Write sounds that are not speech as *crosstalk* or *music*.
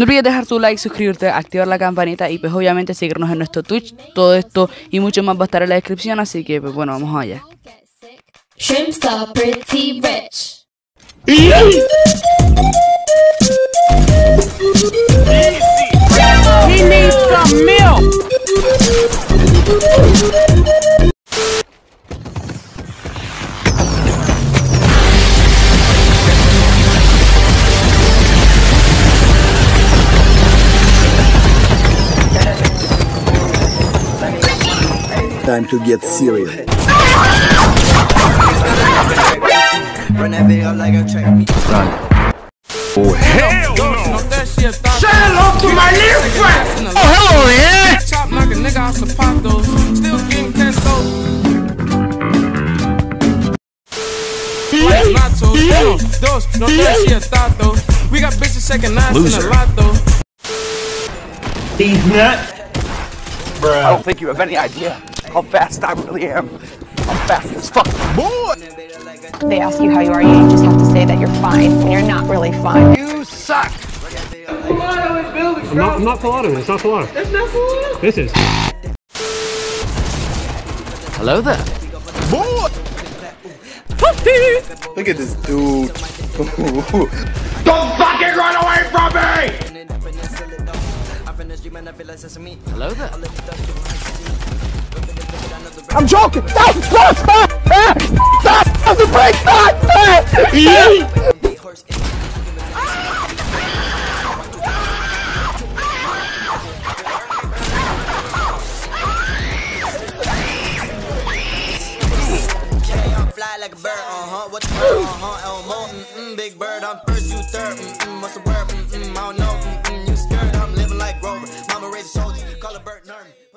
No olvides dejar tu like, suscribirte, activar la campanita y pues obviamente seguirnos en nuestro Twitch. Todo esto y mucho más va a estar en la descripción, así que pues bueno, vamos allá. Shrimps are pretty rich. He needs some milk. Time to get serious. Run that big up like a track meet. Say hello to my little friend. Oh, hello, yeah. Chop like a nigga out zapatos. Still getting pesto. Like nachos, dos, no tres y a tato. We got bitches shaking ass in a lotto. He's nuts. I don't think you have any idea how fast I really am. I'm fast as fuck. Boy! They ask you how you are, you just have to say that you're fine when you're not really fine. You suck. I'm not, I'm not Colado. It's not Colado. It's not Colado. This is. Hello there. Boy. Look at this dude. *laughs* Don't fucking run away from me! Hello there. I'm joking. Stop! Stop! Stop! Stop! Stop the break! Stop! Stop! Fly like a bird, uh huh. What the bird, uh huh. Elmo, mm mm. Big bird, I'm first, you third, mm mm. What's the word, mm mm. I don't know, mm mm. You scared, I'm living like Rover. Mama raised a soldier, call a bird, nerve.